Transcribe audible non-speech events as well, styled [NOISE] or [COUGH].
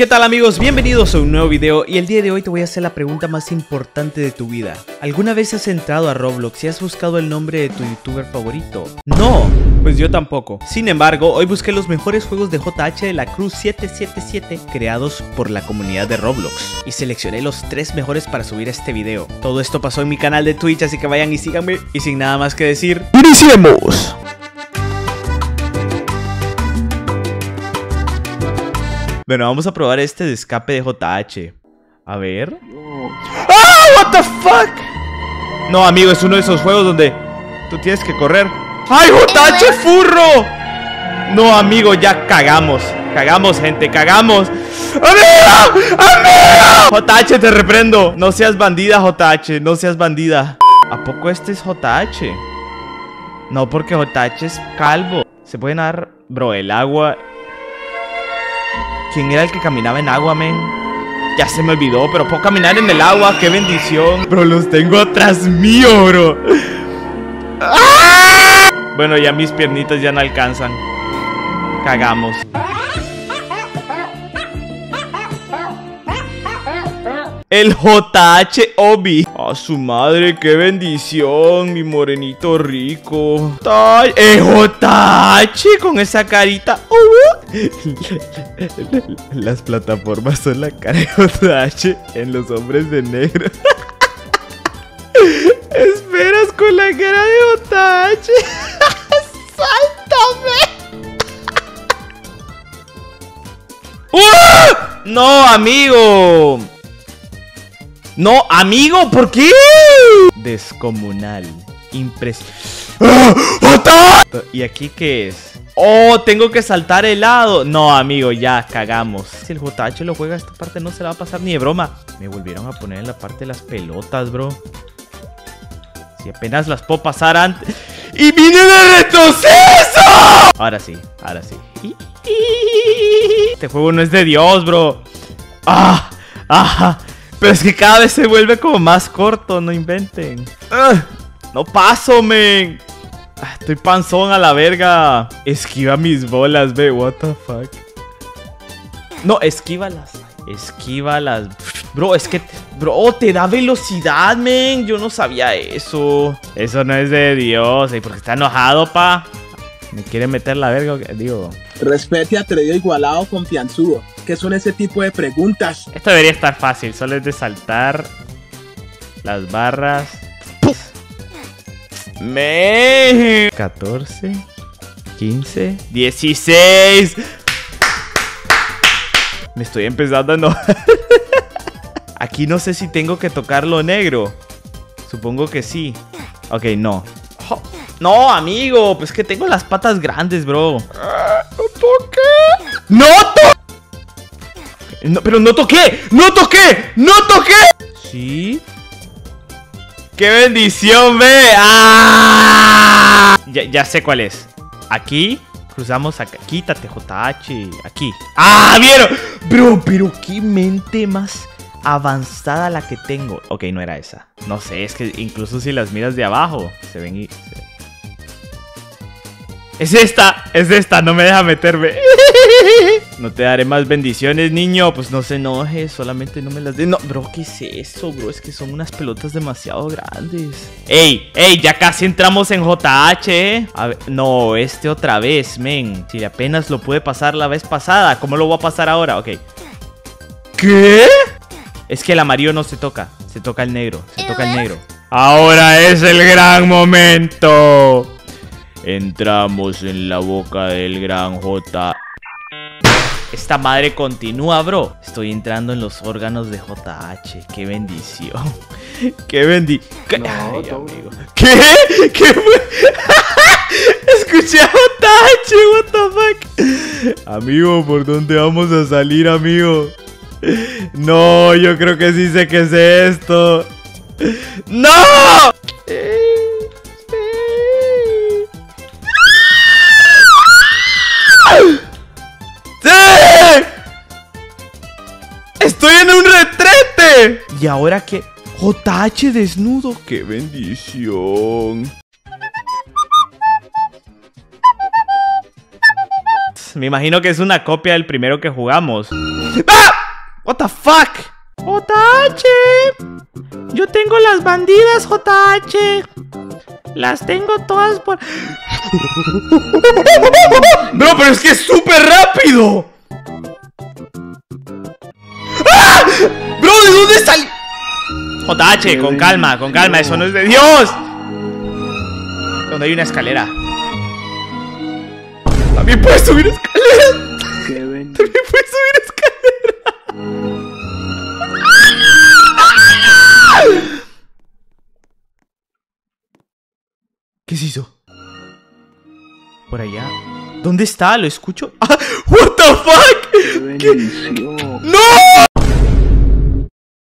¿Qué tal amigos? Bienvenidos a un nuevo video y el día de hoy te voy a hacer la pregunta más importante de tu vida. ¿Alguna vez has entrado a Roblox y has buscado el nombre de tu youtuber favorito? ¡No! Pues yo tampoco. Sin embargo, hoy busqué los mejores juegos de JH de la Cruz 777 creados por la comunidad de Roblox y seleccioné los tres mejores para subir este video. Todo esto pasó en mi canal de Twitch, así que vayan y síganme. Y sin nada más que decir, ¡iniciemos! Bueno, vamos a probar este de escape de JH. A ver. ¡Ah! ¿What the fuck? No, amigo, es uno de esos juegos donde tú tienes que correr. ¡Ay, JH furro! No, amigo, ya cagamos. Cagamos, gente, cagamos. ¡Amigo! ¡Amigo! JH, te reprendo. No seas bandida, JH. No seas bandida. ¿A poco este es JH? No, porque JH es calvo. Se puede dar, bro, el agua ¿Quién era el que caminaba en agua, men? Ya se me olvidó, pero puedo caminar en el agua, qué bendición. Bro, los tengo atrás mío, bro. ¡Ah! Bueno, ya mis piernitas ya no alcanzan. Cagamos. El JH Obi. A su madre, qué bendición, mi morenito rico. ¡Ay! El JH con esa carita. [LAUGHS] Las plataformas son la cara de JH en los hombres de negro. [LAUGHS] Esperas con la cara de JH. [LAUGHS] ¡Sáltame! ¡Uh! No, amigo. No, amigo, ¿por qué? Descomunal. Impresionante. ¿Y aquí qué es? Oh, tengo que saltar el lado. No, amigo, ya cagamos. Si el JH lo juega, esta parte no se la va a pasar ni de broma. Me volvieron a poner en la parte de las pelotas, bro. Si apenas las puedo pasar antes. ¡Y vine de retroceso! Ahora sí, ahora sí. Este juego no es de Dios, bro. ¡Ah! ¡Ah! Pero es que cada vez se vuelve como más corto, no inventen. no paso, men. Estoy panzón a la verga. Esquiva mis bolas, ve. What the fuck. No, esquívalas. Esquívalas. Bro, es que... Bro, te da velocidad, men. Yo no sabía eso. Eso no es de Dios. ¿Y porque está enojado, pa? ¿Me quiere meter la verga? Digo... Respete atrevido, igualado, confianzudo. ¿Qué son ese tipo de preguntas? Esto debería estar fácil. Solo es de saltar las barras. Me 14, 15, 16. Me estoy empezando a no. [LAUGHS] Aquí no sé si tengo que tocar lo negro. Supongo que sí. Ok, no. No, amigo, pues que tengo las patas grandes, bro. No toqué. ¡No toqué! pero no toqué. ¡No toqué! ¡No toqué! ¿Sí? ¡Qué bendición, ve! ¡Ah! Ya, ya sé cuál es. Aquí cruzamos acá. Quítate, JH. Aquí. ¡Ah! ¿Vieron? Bro, pero qué mente más avanzada la que tengo. Ok, no era esa. No sé, es que incluso si las miras de abajo, se ven y... Es esta, es esta, no me deja meterme. No te daré más bendiciones, niño. Pues no se enoje, solamente no me las dé. No, bro, ¿qué es eso, bro? Es que son unas pelotas demasiado grandes. ¡Ey! ¡Ey! Ya casi entramos en JH, ¿eh? A ver, no, este otra vez, men. Si apenas lo pude pasar la vez pasada, ¿cómo lo voy a pasar ahora? Ok. ¿Qué? Es que el amarillo no se toca. Se toca el negro. Se toca el negro. Ahora es el gran momento. Entramos en la boca del gran J. Esta madre continúa, bro. Estoy entrando en los órganos de JH. Qué bendición. [LAUGHS] Qué bendición. No, ¿Qué? [LAUGHS] ¿Qué fue? [LAUGHS] Escuché a JH, what the fuck. Amigo, ¿por dónde vamos a salir, amigo? No, yo creo que sí sé qué es esto. ¡No! ¡Estoy un retrete! Y ahora que... JH desnudo. ¡Qué bendición! Me imagino que es una copia del primero que jugamos. ¡Ah! What the fuck? JH. Yo tengo las bandidas, JH. Las tengo todas por. [LAUGHS] Bro, pero es que es súper rápido. JH, con calma, con calma, eso no es de Dios. Donde hay una escalera. También puedes subir escalera. También puedes subir escalera. ¿Qué se hizo? Por allá. ¿Dónde está? ¿Lo escucho? Ah, ¿What the fuck? ¡No!